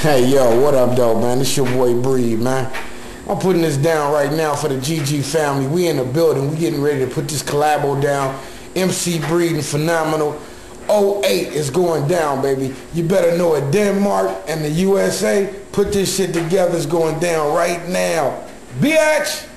Hey, yo, what up, though, man? It's your boy Breed, man. I'm putting this down right now for the GG family. We in the building. We getting ready to put this collabo down. MC Breed and Phenomenal. 08 is going down, baby. You better know it. Denmark and the USA, put this shit together. It's going down right now. Bitch!